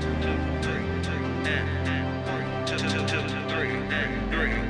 two, two, three, two, and three, two, two, three, and three.